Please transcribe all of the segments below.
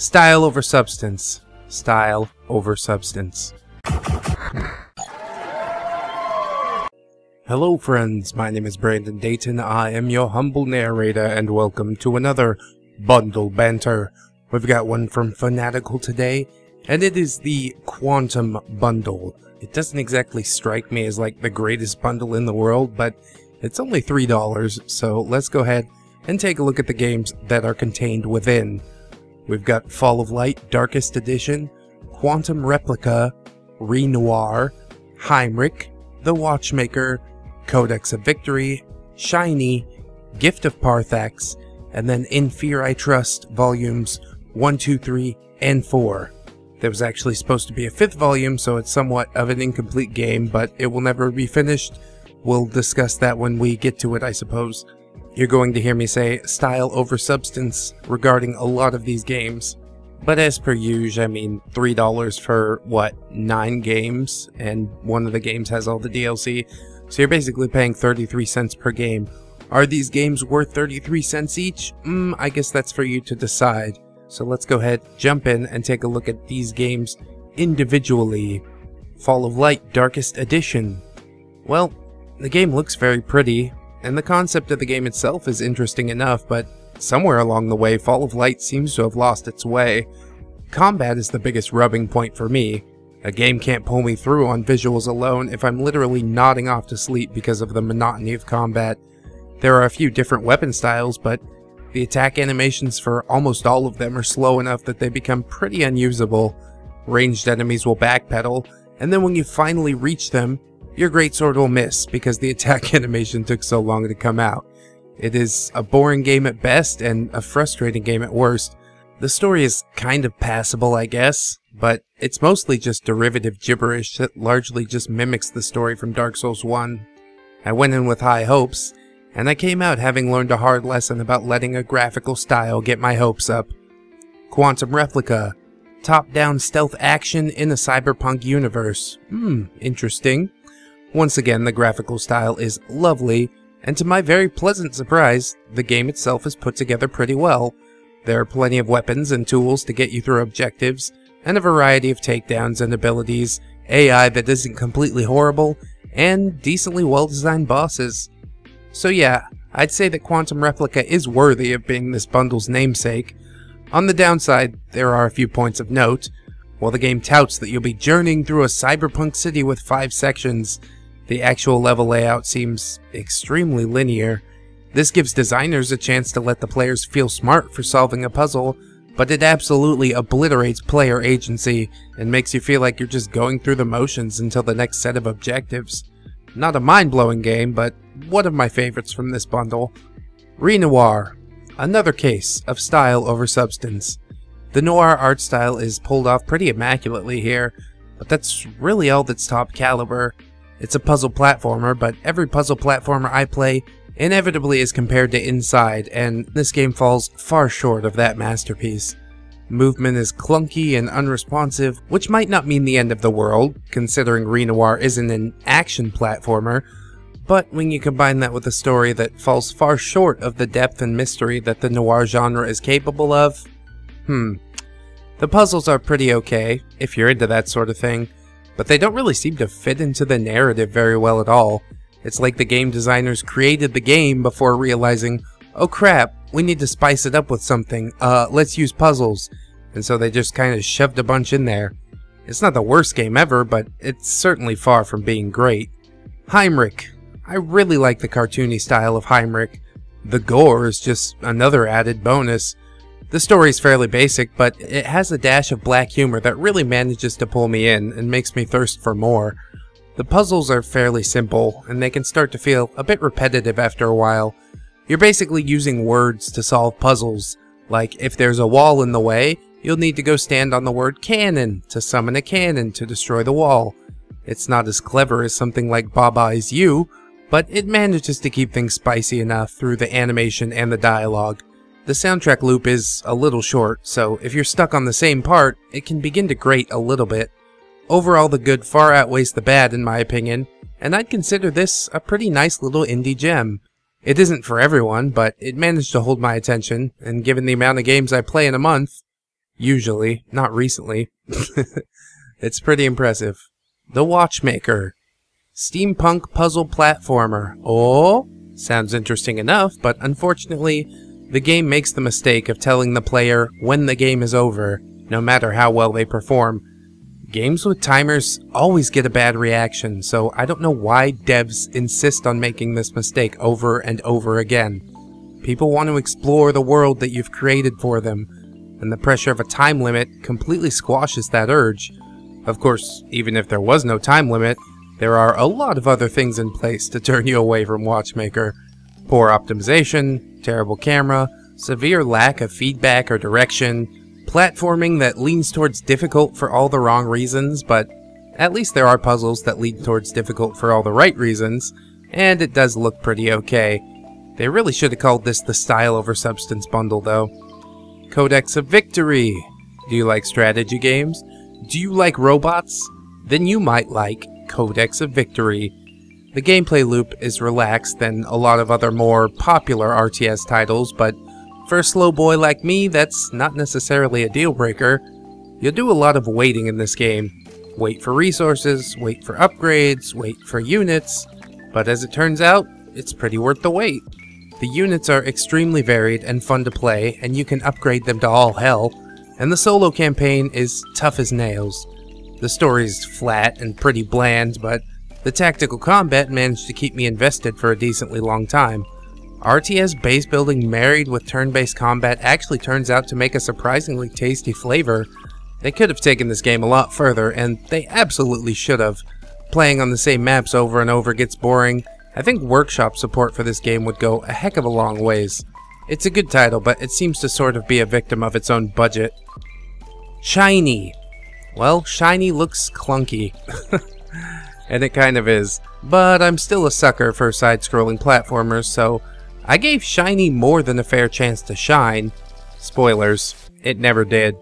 Style over substance. Style over substance. Hello friends, my name is Brandon Dayton, I am your humble narrator, and welcome to another Bundle Banter. We've got one from Fanatical today, and it is the Quantum Bundle. It doesn't exactly strike me as like the greatest bundle in the world, but it's only $3, so let's go ahead and take a look at the games that are contained within. We've got Fall of Light Darkest Edition, Quantum Replica, Renoir, Haimrik, The Watchmaker, Codex of Victory, Shiny, Gift of Parthax, and then In Fear I Trust volumes 1, 2, 3, and 4. There was actually supposed to be a fifth volume, so it's somewhat of an incomplete game, but it will never be finished. We'll discuss that when we get to it, I suppose. You're going to hear me say style over substance regarding a lot of these games. But as per usual, I mean, $3 for, what, 9 games? And one of the games has all the DLC. So you're basically paying 33 cents per game. Are these games worth 33 cents each? Mm, I guess that's for you to decide. So let's go ahead, jump in, and take a look at these games individually. Fall of Light Darkest Edition. Well, the game looks very pretty, and the concept of the game itself is interesting enough, but somewhere along the way, Fall of Light seems to have lost its way. Combat is the biggest rubbing point for me. A game can't pull me through on visuals alone if I'm literally nodding off to sleep because of the monotony of combat. There are a few different weapon styles, but the attack animations for almost all of them are slow enough that they become pretty unusable. Ranged enemies will backpedal, and then when you finally reach them, your greatsword will miss because the attack animation took so long to come out. It is a boring game at best and a frustrating game at worst. The story is kind of passable, I guess, but it's mostly just derivative gibberish that largely just mimics the story from Dark Souls 1. I went in with high hopes, and I came out having learned a hard lesson about letting a graphical style get my hopes up. Quantum Replica, top-down stealth action in a cyberpunk universe. Hmm, interesting. Once again, the graphical style is lovely, and to my very pleasant surprise, the game itself is put together pretty well. There are plenty of weapons and tools to get you through objectives, and a variety of takedowns and abilities, AI that isn't completely horrible, and decently well-designed bosses. So yeah, I'd say that Quantum Replica is worthy of being this bundle's namesake. On the downside, there are a few points of note. While the game touts that you'll be journeying through a cyberpunk city with five sections, the actual level layout seems extremely linear. This gives designers a chance to let the players feel smart for solving a puzzle, but it absolutely obliterates player agency and makes you feel like you're just going through the motions until the next set of objectives. Not a mind-blowing game, but one of my favorites from this bundle. Renoir, another case of style over substance. The noir art style is pulled off pretty immaculately here, but that's really all that's top caliber. It's a puzzle platformer, but every puzzle platformer I play inevitably is compared to Inside, and this game falls far short of that masterpiece. Movement is clunky and unresponsive, which might not mean the end of the world, considering Renoir isn't an action platformer, but when you combine that with a story that falls far short of the depth and mystery that the noir genre is capable of, hmm. The puzzles are pretty okay, if you're into that sort of thing, but they don't really seem to fit into the narrative very well at all. It's like the game designers created the game before realizing, oh crap, we need to spice it up with something, uh, let's use puzzles. And so they just kind of shoved a bunch in there. It's not the worst game ever, but it's certainly far from being great. Haimrik. I really like the cartoony style of Haimrik. The gore is just another added bonus. The story is fairly basic, but it has a dash of black humor that really manages to pull me in and makes me thirst for more. The puzzles are fairly simple, and they can start to feel a bit repetitive after a while. You're basically using words to solve puzzles, like if there's a wall in the way, you'll need to go stand on the word cannon to summon a cannon to destroy the wall. It's not as clever as something like Baba Is You, but it manages to keep things spicy enough through the animation and the dialogue. The soundtrack loop is a little short, so if you're stuck on the same part, it can begin to grate a little bit. Overall, the good far outweighs the bad in my opinion, and I'd consider this a pretty nice little indie gem. It isn't for everyone, but it managed to hold my attention, and given the amount of games I play in a month, Usually, not recently. it's pretty impressive. The Watchmaker. Steampunk puzzle platformer. Oh, sounds interesting enough, but unfortunately, the game makes the mistake of telling the player when the game is over, no matter how well they perform. Games with timers always get a bad reaction, so I don't know why devs insist on making this mistake over and over again. People want to explore the world that you've created for them, and the pressure of a time limit completely squashes that urge. Of course, even if there was no time limit, there are a lot of other things in place to turn you away from Watchmaker. Poor optimization, terrible camera, severe lack of feedback or direction, Platforming that leans towards difficult for all the wrong reasons, but at least there are puzzles that lead towards difficult for all the right reasons, and it does look pretty okay. They really should have called this the Style over Substance bundle, though. Codex of Victory! Do you like strategy games? Do you like robots? Then you might like Codex of Victory. The gameplay loop is relaxed than a lot of other more popular RTS titles, but for a slow boy like me, that's not necessarily a deal breaker. You'll do a lot of waiting in this game. Wait for resources, wait for upgrades, wait for units, but as it turns out, it's pretty worth the wait. The units are extremely varied and fun to play, and you can upgrade them to all hell, and the solo campaign is tough as nails. The story's flat and pretty bland, but the tactical combat managed to keep me invested for a decently long time. RTS base building married with turn-based combat actually turns out to make a surprisingly tasty flavor. They could have taken this game a lot further, and they absolutely should have. Playing on the same maps over and over gets boring. I think workshop support for this game would go a heck of a long ways. It's a good title, but it seems to sort of be a victim of its own budget. Shiny. Well, Shiny looks clunky. and it kind of is. But I'm still a sucker for side-scrolling platformers, so I gave Shiny more than a fair chance to shine. Spoilers, it never did.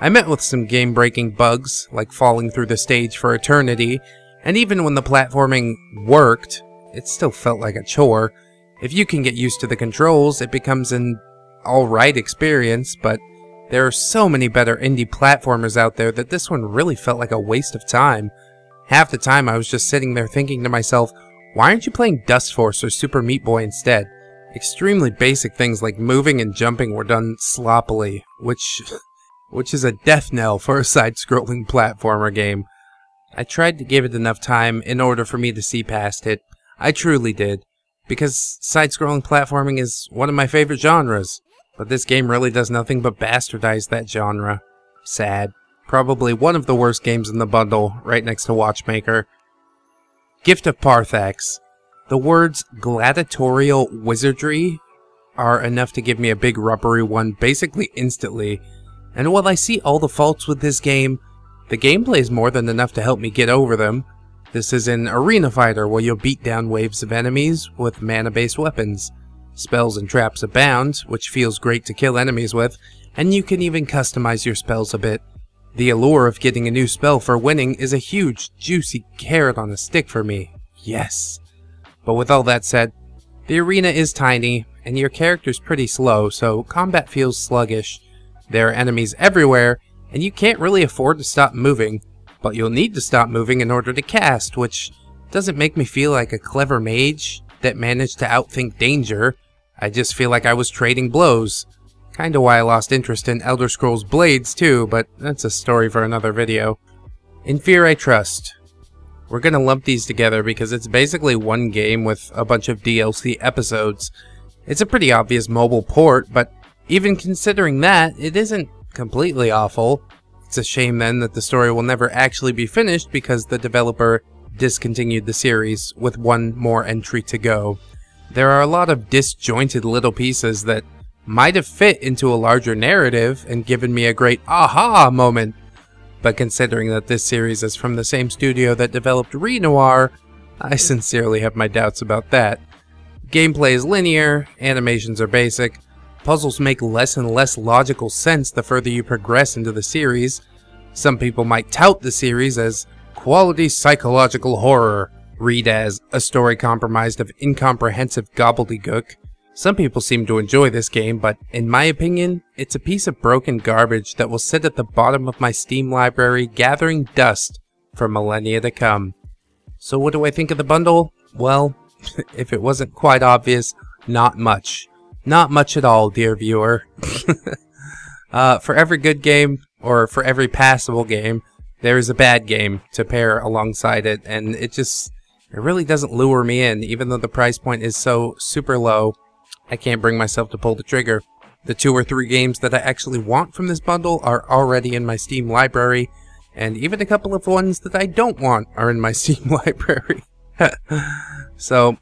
I met with some game-breaking bugs, like falling through the stage for eternity, and even when the platforming worked, it still felt like a chore. If you can get used to the controls, it becomes an alright experience, but there are so many better indie platformers out there that this one really felt like a waste of time. Half the time I was just sitting there thinking to myself, why aren't you playing Dustforce or Super Meat Boy instead? Extremely basic things like moving and jumping were done sloppily, which which is a death knell for a side-scrolling platformer game. I tried to give it enough time in order for me to see past it. I truly did, because side-scrolling platforming is one of my favorite genres, but this game really does nothing but bastardize that genre. Sad. Probably one of the worst games in the bundle, right next to Watchmaker. Gift of Parthax. The words gladiatorial wizardry are enough to give me a big rubbery one basically instantly, and while I see all the faults with this game, the gameplay is more than enough to help me get over them. This is an arena fighter where you'll beat down waves of enemies with mana-based weapons. Spells and traps abound, which feels great to kill enemies with, and you can even customize your spells a bit. The allure of getting a new spell for winning is a huge, juicy carrot on a stick for me. Yes. But with all that said, the arena is tiny, and your character's pretty slow, so combat feels sluggish. There are enemies everywhere, and you can't really afford to stop moving, but you'll need to stop moving in order to cast, which doesn't make me feel like a clever mage that managed to outthink danger. I just feel like I was trading blows. Kinda why I lost interest in Elder Scrolls Blades too, but that's a story for another video. In Fear I Trust, we're to lump these together because it's basically one game with a bunch of DLC episodes. It's a pretty obvious mobile port, but even considering that, it isn't completely awful. It's a shame then that the story will never actually be finished because the developer discontinued the series with one more entry to go. There are a lot of disjointed little pieces that might have fit into a larger narrative and given me a great aha moment but considering that this series is from the same studio that developed Renoir, I sincerely have my doubts about that. Gameplay is linear, animations are basic, puzzles make less and less logical sense the further you progress into the series. Some people might tout the series as quality psychological horror, read as a story compromised of incomprehensive gobbledygook. Some people seem to enjoy this game, but in my opinion, it's a piece of broken garbage that will sit at the bottom of my Steam library gathering dust for millennia to come. So what do I think of the bundle? Well, if it wasn't quite obvious, not much. Not much at all, dear viewer. uh, for every good game, or for every passable game, there is a bad game to pair alongside it, and it just, it really doesn't lure me in, even though the price point is so super low. I can't bring myself to pull the trigger. The two or three games that I actually want from this bundle are already in my Steam library, and even a couple of ones that I don't want are in my Steam library. so,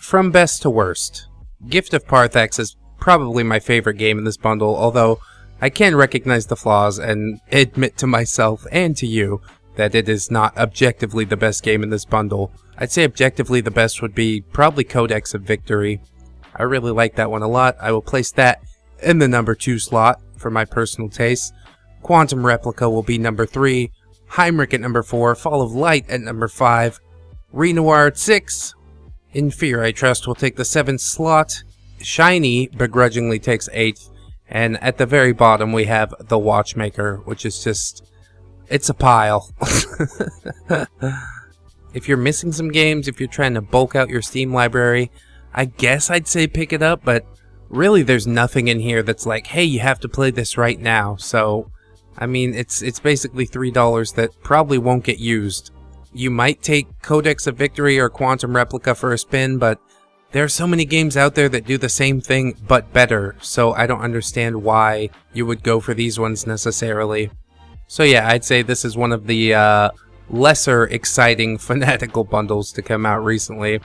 from best to worst, Gift of Parthax is probably my favorite game in this bundle, although I can recognize the flaws and admit to myself and to you that it is not objectively the best game in this bundle. I'd say objectively the best would be probably Codex of Victory. I really like that one a lot. I will place that in the number 2 slot for my personal taste. Quantum Replica will be number 3. Haimrik at number 4. Fall of Light at number 5. Renoir at 6. In Fear I Trust will take the 7th slot. Shiny begrudgingly takes 8th. And at the very bottom we have The Watchmaker, which is just... It's a pile. if you're missing some games, if you're trying to bulk out your Steam library, I guess I'd say pick it up, but really there's nothing in here that's like, hey, you have to play this right now. So, I mean, it's it's basically $3 that probably won't get used. You might take Codex of Victory or Quantum Replica for a spin, but there are so many games out there that do the same thing but better, so I don't understand why you would go for these ones necessarily. So yeah, I'd say this is one of the uh, lesser exciting Fanatical bundles to come out recently.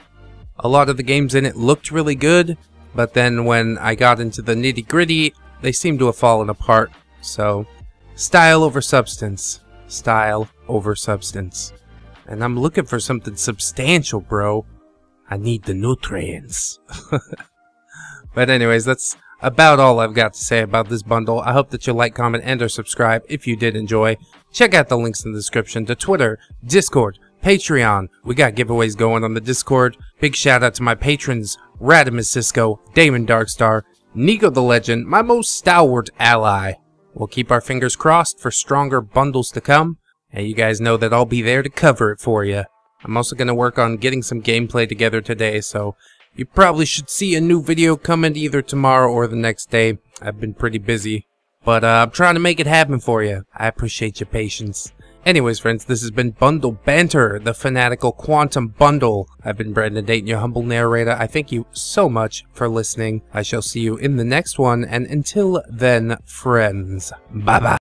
A lot of the games in it looked really good, but then when I got into the nitty gritty, they seem to have fallen apart. So, style over substance. Style over substance. And I'm looking for something substantial, bro. I need the nutrients. but anyways, that's about all I've got to say about this bundle. I hope that you like, comment, and or subscribe if you did enjoy. Check out the links in the description to Twitter, Discord, Patreon. We got giveaways going on the Discord. Big shout out to my patrons, Radimus Cisco, Damon Darkstar, Nico the Legend, my most stalwart ally. We'll keep our fingers crossed for stronger bundles to come, and you guys know that I'll be there to cover it for you. I'm also going to work on getting some gameplay together today, so you probably should see a new video coming either tomorrow or the next day. I've been pretty busy, but uh, I'm trying to make it happen for you. I appreciate your patience. Anyways, friends, this has been Bundle Banter, the Fanatical Quantum Bundle. I've been Brandon Dayton, your humble narrator. I thank you so much for listening. I shall see you in the next one, and until then, friends, bye-bye.